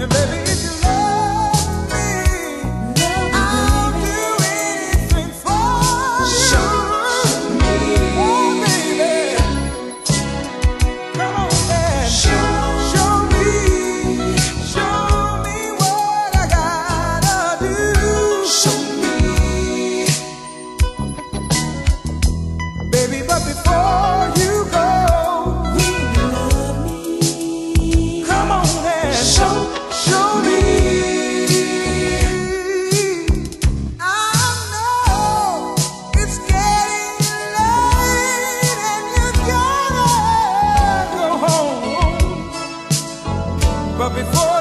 And baby, But before